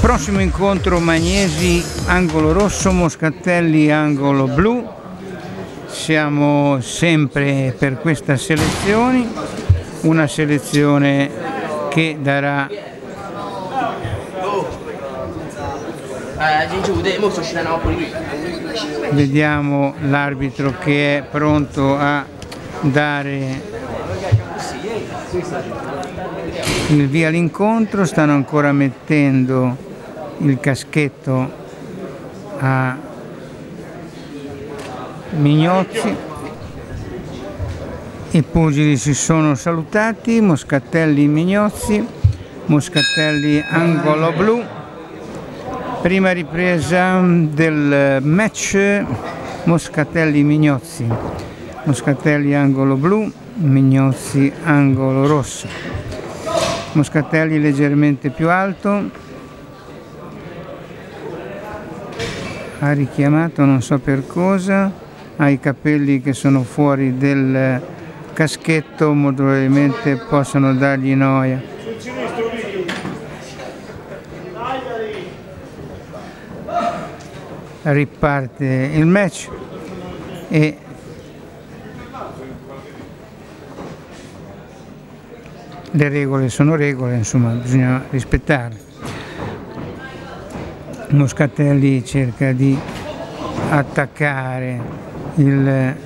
Prossimo incontro Magnesi angolo rosso, Moscatelli angolo blu. Siamo sempre per questa selezione, una selezione che darà Vediamo l'arbitro che è pronto a dare il via all'incontro, stanno ancora mettendo il caschetto a Mignozzi i pugili si sono salutati Moscatelli Mignozzi Moscatelli angolo blu. Prima ripresa del match Moscatelli Mignozzi. Moscatelli angolo blu Mignozzi angolo rosso. Moscatelli leggermente più alto. Ha richiamato non so per cosa, ha i capelli che sono fuori del caschetto, molto probabilmente possono dargli noia. Riparte il match e le regole sono regole, insomma bisogna rispettarle. Moscatelli cerca di attaccare il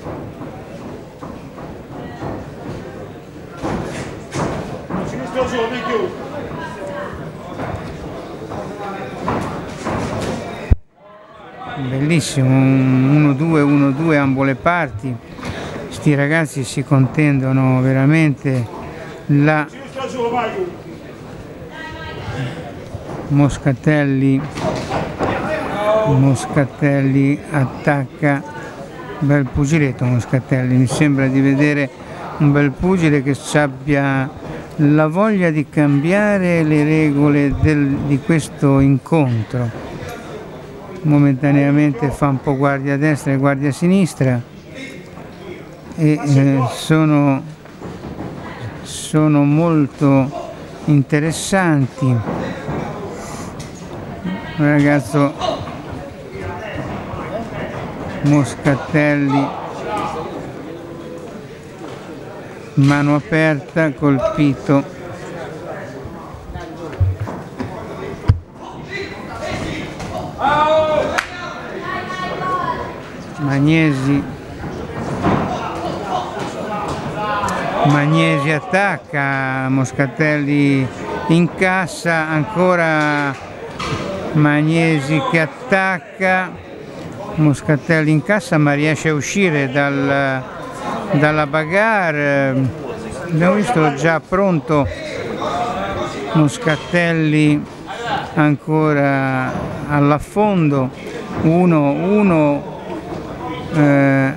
bellissimo 1-2 1-2 ambo le parti. Sti ragazzi si contendono veramente la Moscatelli. Moscatelli attacca. Bel pugiletto Moscatelli. Mi sembra di vedere un bel pugile che abbia la voglia di cambiare le regole del, di questo incontro. Momentaneamente fa un po' guardia a destra e guardia a sinistra e eh, sono, sono molto interessanti. Un ragazzo Moscatelli mano aperta colpito. Magnesi. Magnesi attacca Moscatelli incassa ancora Magnesi che attacca. Moscatelli in cassa ma riesce a uscire dal, dalla bagarre abbiamo visto già pronto Moscatelli ancora all'affondo 1 1 eh,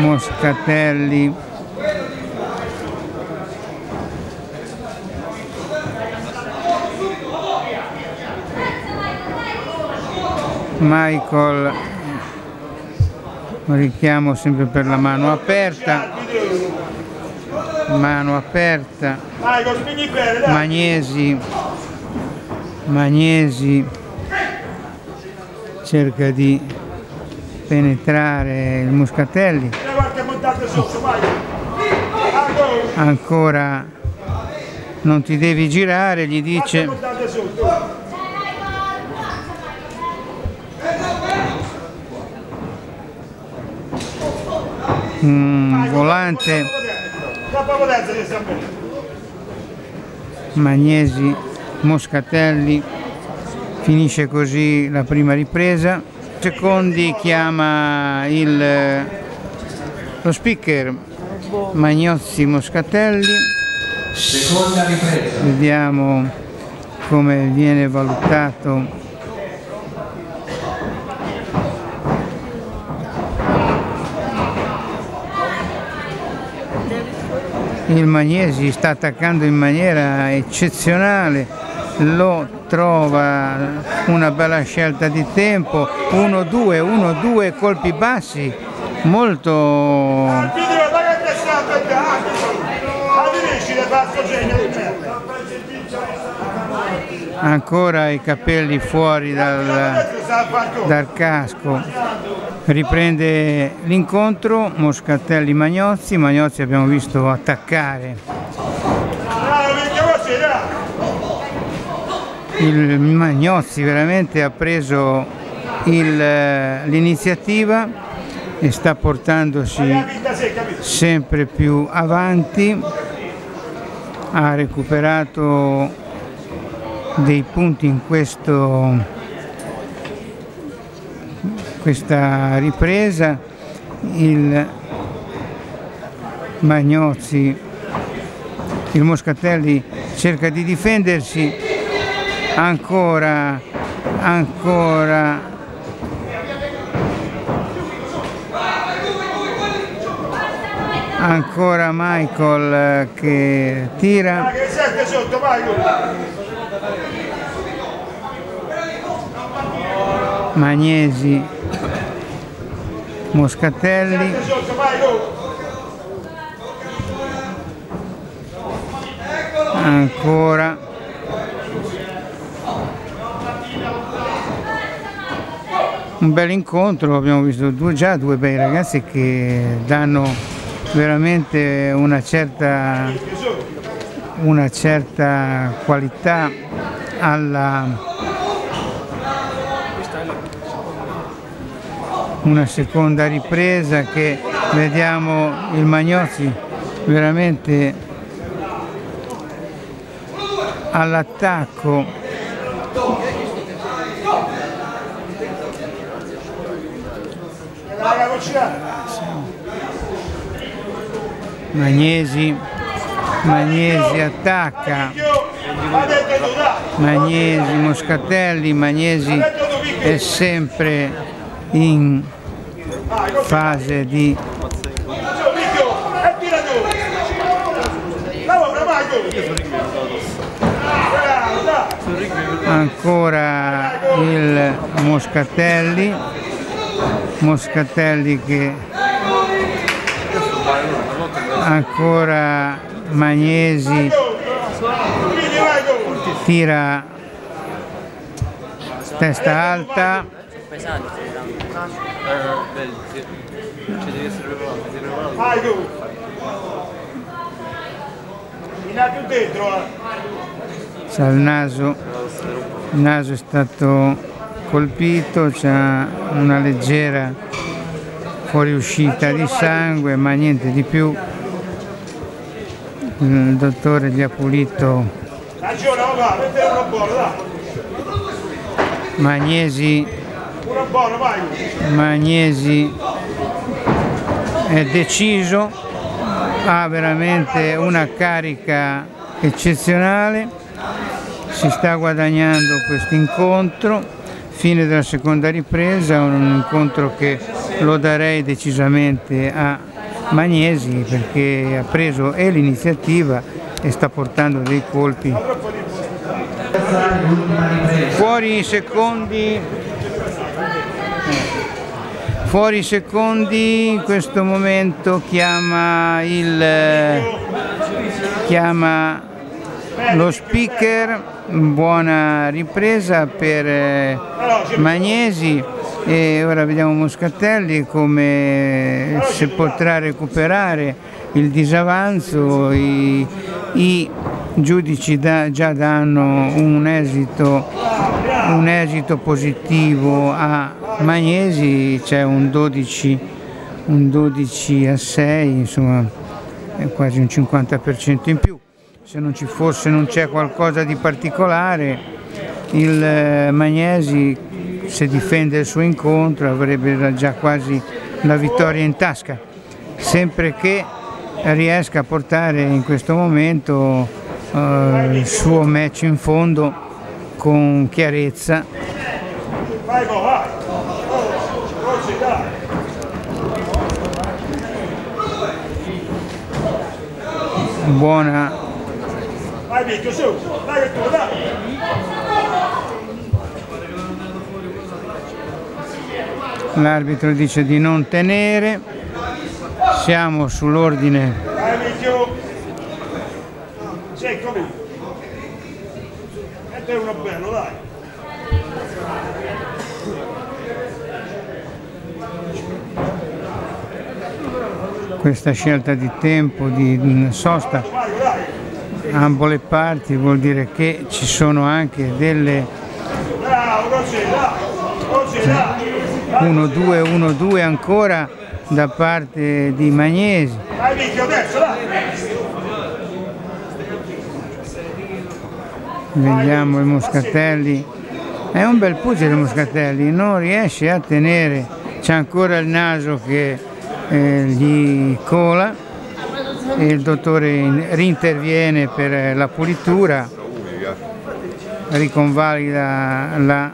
Moscatelli Michael richiamo sempre per la mano aperta. Mano aperta. Magnesi. Magnesi cerca di penetrare il Muscatelli. Ancora. Non ti devi girare gli dice un volante. Magnesi Moscatelli. Finisce così la prima ripresa. Secondi chiama il, lo speaker Magnozzi Moscatelli. Seconda ripresa. Vediamo come viene valutato il Magnesi sta attaccando in maniera eccezionale, lo trova una bella scelta di tempo, 1-2, 1-2 colpi bassi, molto... Ancora i capelli fuori dal, dal casco, riprende l'incontro Moscatelli Magnozzi, Magnozzi abbiamo visto attaccare il Magnozzi veramente ha preso l'iniziativa e sta portandosi sempre più avanti. Ha recuperato dei punti in questo, questa ripresa il Magnozzi il Moscatelli cerca di difendersi ancora ancora. Ancora Michael che tira Magnesi Moscatelli. Ancora. Un bel incontro, abbiamo visto due, già due bei ragazzi che danno veramente una certa, una certa qualità alla una seconda ripresa che vediamo il Magnozzi veramente all'attacco. Magnesi, Magnesi attacca, Magnesi, Moscatelli, Magnesi è sempre in fase di ancora il Moscatelli Moscatelli che ancora Magnesi tira. Testa alta. C'ha il naso. Il naso è stato colpito, c'è una leggera fuoriuscita di sangue ma niente di più. Il dottore gli ha pulito Magnesi Magnesi è deciso, ha veramente una carica eccezionale, si sta guadagnando questo incontro fine della seconda ripresa, un incontro che lo darei decisamente a Magnesi perché ha preso l'iniziativa e sta portando dei colpi. Fuori i secondi, fuori i secondi in questo momento chiama il chiama lo speaker, buona ripresa per eh, Magnesi. E ora vediamo Moscatelli come se potrà recuperare il disavanzo, i, i giudici da, già danno un esito, un esito positivo a Magnesi, c'è un 12, un 12 a 6, insomma è quasi un 50% in più. Se non ci fosse, non c'è qualcosa di particolare, il eh, Magnesi se difende il suo incontro avrebbe già quasi la vittoria in tasca, sempre che riesca a portare in questo momento eh, il suo match in fondo con chiarezza. buona l'arbitro dice di non tenere siamo sull'ordine Vai Picchio! Sì, come? E te uno bello, dai! questa scelta di tempo di sosta ambo le parti vuol dire che ci sono anche delle Bravo, così, dai! Così, dai! 1-2 1-2 ancora da parte di Magnesi Vai Picchio, adesso, dai! Vediamo il Moscatelli è un bel pugile Moscatelli non riesce a tenere. C'è ancora il naso che eh, gli cola. E il dottore in- rinterviene per eh, la pulitura. Riconvalida la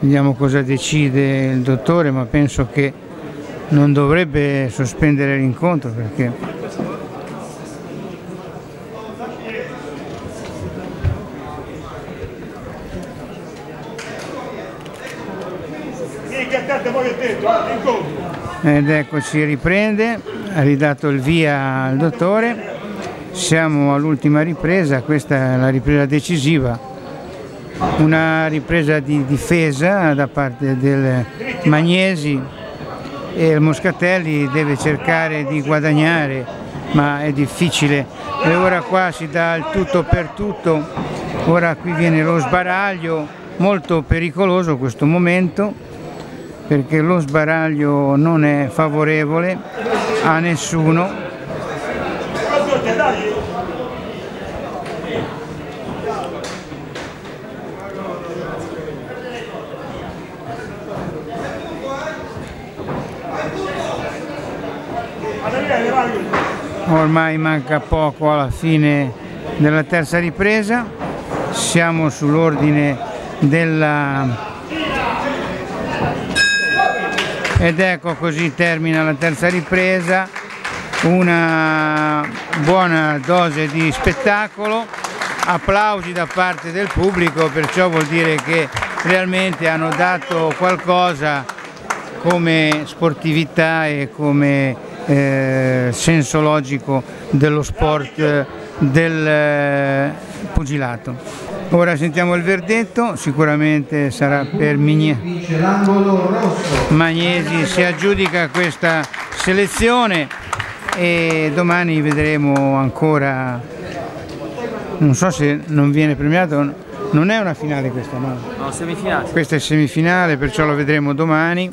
vediamo cosa decide il dottore ma penso che non dovrebbe sospendere l'incontro perché ed eccoci riprende ha ridato il via al dottore. Siamo all'ultima ripresa questa è la ripresa decisiva. Una ripresa di difesa da parte del Magnesi e il Moscatelli deve cercare di guadagnare ma è difficile. E ora qua si dà il tutto per tutto. Ora qui viene lo sbaraglio molto pericoloso questo momento perché lo sbaraglio non è favorevole a nessuno Così, dai! Vado bene, vai! Ormai manca poco alla fine della terza ripresa. Siamo sull'ordine della ed ecco così termina la terza ripresa. Una buona dose di spettacolo. Applausi da parte del pubblico perciò vuol dire che realmente hanno dato qualcosa come sportività e come eh, senso logico dello sport del eh, pugilato. Ora sentiamo il verdetto, sicuramente sarà per Migne. vince l'angolo rosso. Magnesi si aggiudica questa selezione e domani vedremo ancora, non so se non viene premiato, non è una finale questa, no? No, semifinale. Questa è semifinale, perciò lo vedremo domani